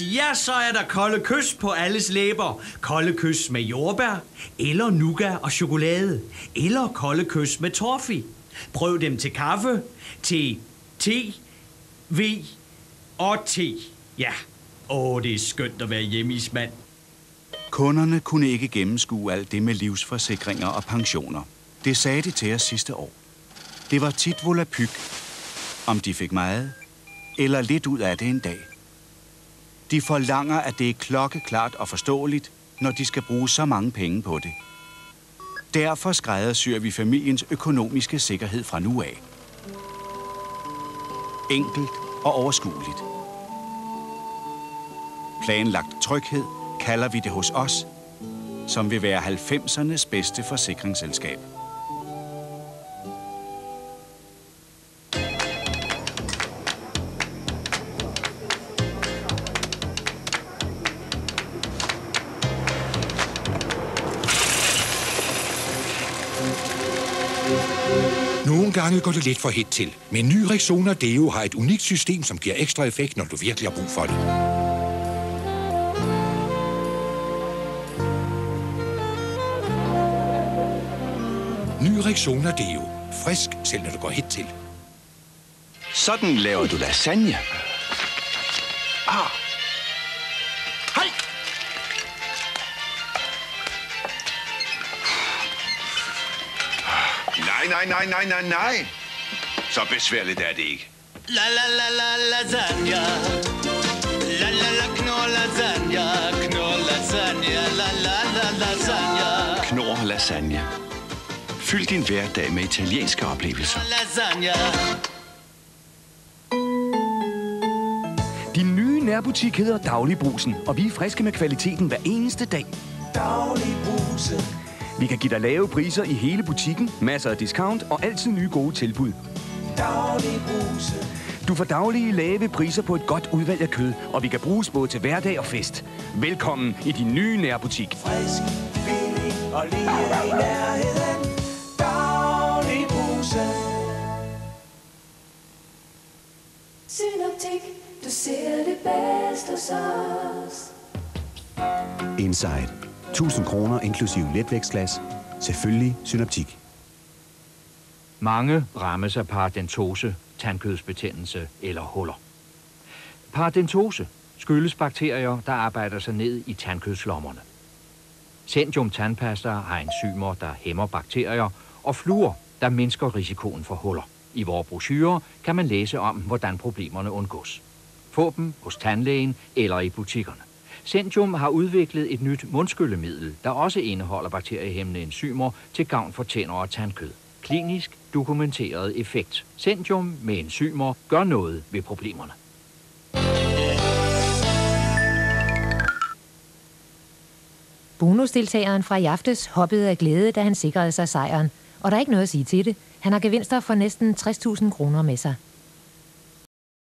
Ja, så er der kolde kys på alles læber. Kolde kys med jordbær, eller nougat og chokolade, eller kolde kys med toffee. Prøv dem til kaffe, til te, v og te. Ja, åh, det er skønt at være hjemmeismand. Kunderne kunne ikke gennemskue alt det med livsforsikringer og pensioner. Det sagde de til os sidste år. Det var tit volapyk, om de fik meget, eller lidt ud af det en dag. De forlanger, at det er klokkeklart og forståeligt, når de skal bruge så mange penge på det. Derfor skræddersyr vi familiens økonomiske sikkerhed fra nu af. Enkelt og overskueligt. Planlagt tryghed kalder vi det hos os, som vil være 90'ernes bedste forsikringsselskab. Nogle gange går det lidt for hit til, men ny Rexona Deo har et unikt system, som giver ekstra effekt, når du virkelig har brug for det. Ny Rexona Deo. Frisk, selv når det går hit til. Sådan laver du lasagne. Ah. Nej, nej, nej, nej, nej, nej. Så besværligt er det ikke. La la la la lasagna. La la la knor lasagna. Knor lasagna. La la la lasagna. Knor lasagne. Fyld din hverdag med italienske oplevelser. Lasagna. Din nye nærbutik hedder Dagligbrusen, og vi er friske med kvaliteten hver eneste dag. Dagligbruse. Vi kan give dig lave priser i hele butikken, masser af discount og altid nye gode tilbud. Du får daglige lave priser på et godt udvalg af kød, og vi kan bruges både til hverdag og fest. Velkommen i din nye nærbutik. Frisk, billig og lige i nærheden. Synoptik, du ser det bedste hos os. Inside. 1000 kroner inklusiv letvægtsglas. Selvfølgelig Synoptik. Mange rammes af paradentose, tandkødsbetændelse eller huller. Paradentose skyldes bakterier, der arbejder sig ned i tandkødslommerne. Centium tandpasta har enzymer, der hæmmer bakterier, og fluor, der mindsker risikoen for huller. I vores brochurer kan man læse om, hvordan problemerne undgås. Få dem hos tandlægen eller i butikkerne. Centium har udviklet et nyt mundskyllemiddel, der også indeholder bakteriehæmmende enzymer til gavn for tænder og tandkød. Klinisk dokumenteret effekt. Centium med enzymer gør noget ved problemerne. Bonusdeltageren fra i aftes hoppede af glæde, da han sikrede sig sejren. Og der er ikke noget at sige til det. Han har gevinster for næsten 60.000 kroner med sig.